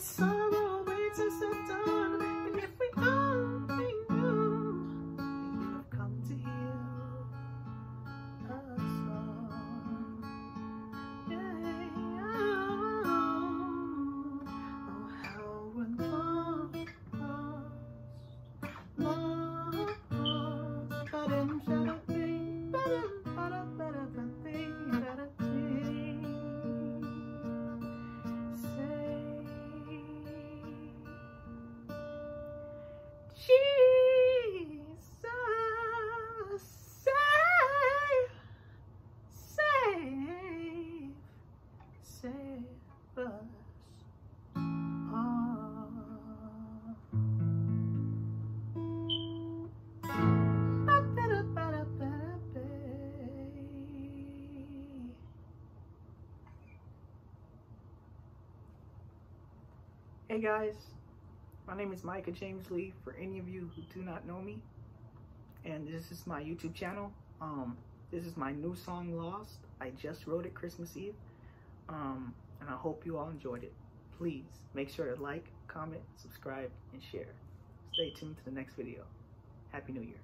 so Hey guys, my name is Micah James Lee, for any of you who do not know me, and this is my YouTube channel. Um, this is my new song, Lost. I just wrote it Christmas Eve, um, and I hope you all enjoyed it. Please make sure to like, comment, subscribe, and share. Stay tuned to the next video. Happy New Year.